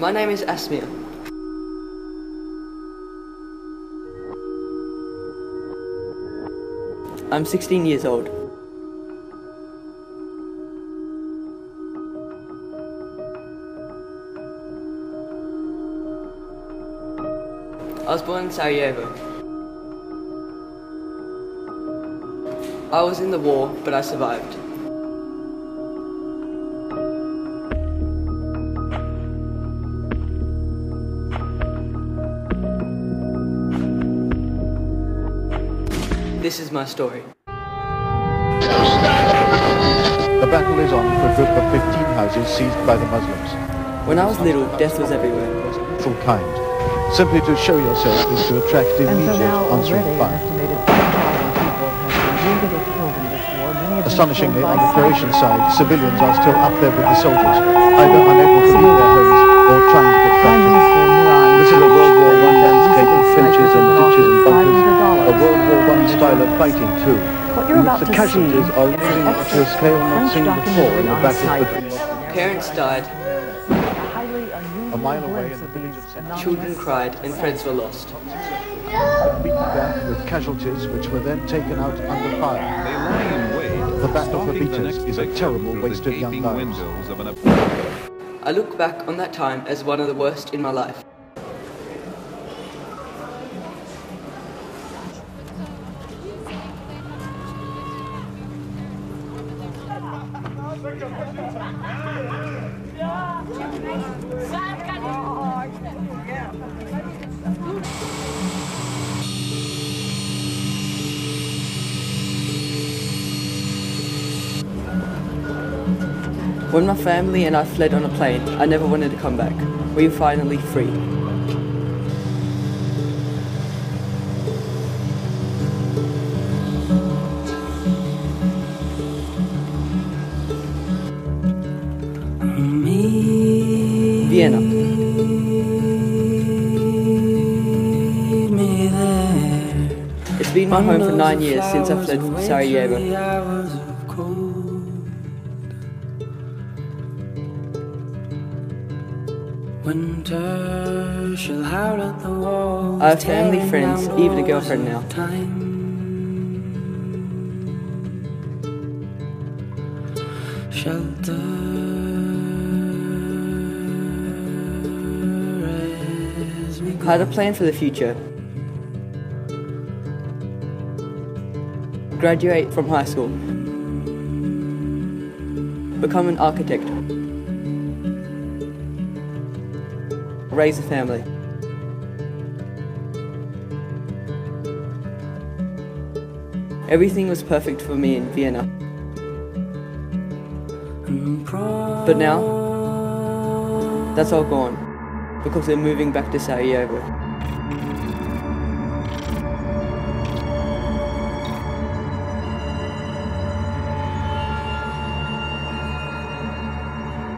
My name is Asmir. I'm 16 years old. I was born in Sarajevo. I was in the war, but I survived. This is my story. The battle is on for a group of 15 houses seized by the Muslims. When I was little, death was everywhere. Full kind. Simply to show yourself is to attract And so immediate now answering already fire. estimated 10,000 people have been killed in this war. Many of them Astonishingly, on the Croatian side, civilians are still up there with the soldiers, either unable to leave their homes or trying to get Prime back to War I fighting too. What you're about the to casualties see are is an moving to a scale not seen before in the documentary battles on. Parents died, a mile away in the village of Sen- children cried, and friends were lost. beaten back with casualties which were then taken out under fire. They lie in wait, The Battle of stalking the Beaters is a terrible waste of young gaping lives. windows of an I look back on that time as one of the worst in my life. When my family and I fled on a plane, I never wanted to come back. We were finally free. It's been my home for nine years since I fled from Sarajevo. I have family, friends, even a girlfriend now. Shelter had a plan for the future. Graduate from high school. Become an architect. Raise a family. Everything was perfect for me in Vienna. But now, that's all gone because they're moving back to Sarajevo.